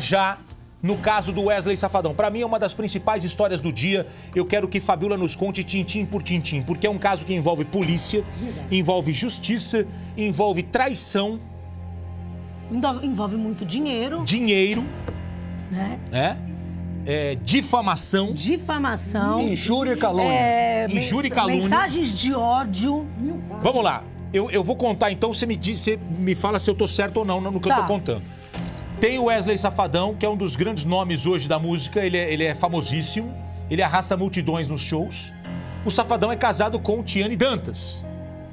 já no caso do Wesley Safadão. Para mim é uma das principais histórias do dia. Eu quero que Fabiola nos conte tintim por tintim, porque é um caso que envolve polícia, envolve justiça, envolve traição, Envolve, muito dinheiro, dinheiro, né? né? É, difamação. Difamação. Injúria e calúnia. é, Injúria e calúnia. Mensagens de ódio. Vamos lá. Eu, eu vou contar então, você me diz, você me fala se eu tô certo ou não no que eu Tá. tô contando. Tem o Wesley Safadão, que é um dos grandes nomes hoje da música, ele é, ele é famosíssimo, ele arrasta multidões nos shows. O Safadão é casado com Tiane Dantas.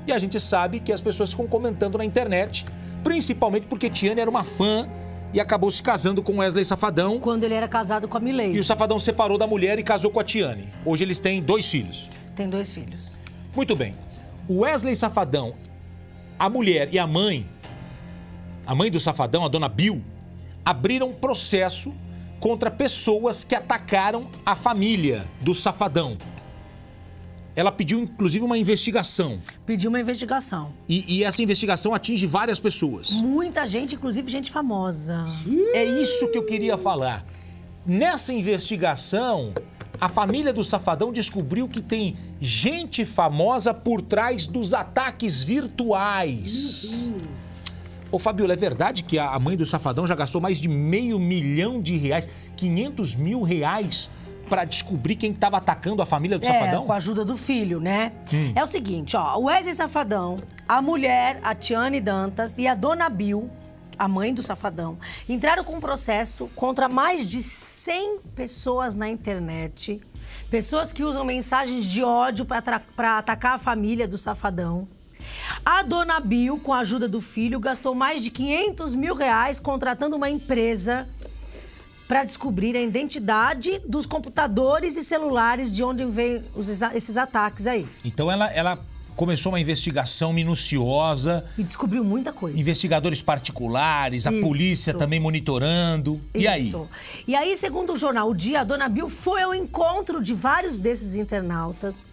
E a gente sabe que as pessoas ficam comentando na internet, principalmente porque Tiane era uma fã e acabou se casando com Wesley Safadão. Quando ele era casado com a E Milei. o Safadão separou da mulher e casou com a Tiane. Hoje eles têm dois filhos. Tem dois filhos. Muito bem. O Wesley Safadão, a mulher e a mãe, a mãe do Safadão, a dona Bill, abriram processo contra pessoas que atacaram a família do Safadão. Ela pediu, inclusive, uma investigação. Pediu uma investigação. E, e essa investigação atinge várias pessoas. Muita gente, inclusive gente famosa. É isso que eu queria falar. Nessa investigação, a família do Safadão descobriu que tem gente famosa por trás dos ataques virtuais. Ô, Fabiola, é verdade que a mãe do Safadão já gastou mais de meio milhão de reais, 500 mil reais, pra descobrir quem estava atacando a família do É, Safadão? com a ajuda do filho, né? Hum. É o seguinte, ó, o Wesley Safadão, a mulher, a Tiane Dantas e a dona Bill, a mãe do Safadão, entraram com um processo contra mais de 100 pessoas na internet. Pessoas que usam mensagens de ódio pra atacar a família do Safadão. A dona Bill, com a ajuda do filho, gastou mais de 500 mil reais contratando uma empresa para descobrir a identidade dos computadores e celulares de onde vêm os esses ataques aí. Então ela, ela começou uma investigação minuciosa, E descobriu muita coisa. investigadores particulares, a Isso. polícia também monitorando. E aí? Isso. E aí, segundo o jornal O Dia, a dona Bill foi ao encontro de vários desses internautas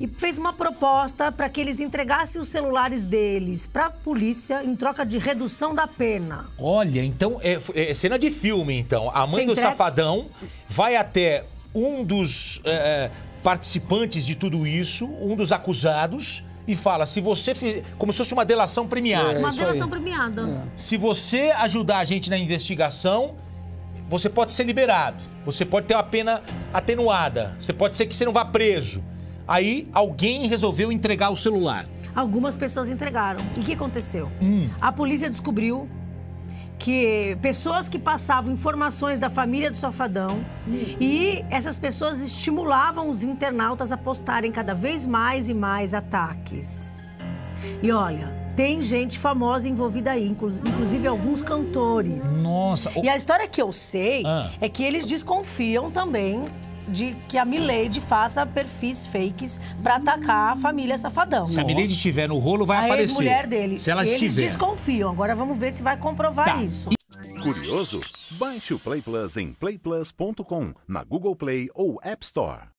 e fez uma proposta para que eles entregassem os celulares deles para a polícia em troca de redução da pena. Olha, então é, é cena de filme, então. A mãe Você do entrega- Safadão vai até um dos é, participantes de tudo isso, um dos acusados, e fala: se você fizer. Como se fosse uma delação premiada. Uma isso delação aí. premiada. Se você ajudar a gente na investigação, você pode ser liberado. Você pode ter uma pena atenuada. Você pode ser que você não vá preso. Aí alguém resolveu entregar o celular. Algumas pessoas entregaram. E o que aconteceu? Hum. A polícia descobriu que pessoas que passavam informações da família do Safadão e essas pessoas estimulavam os internautas a postarem cada vez mais e mais ataques. E olha, tem gente famosa envolvida aí, inclu- inclusive alguns cantores. Nossa, o- E a história que eu sei Ah. é que eles desconfiam também de que a Milady faça perfis fakes pra atacar a família Safadão. Se a Milady estiver no rolo, vai A aparecer. ex-mulher dele. Se ela Eles estiver. desconfiam. Agora vamos ver se vai comprovar Tá. isso. Curioso? Baixe o Play Plus em playplus.com, na Google Play ou App Store.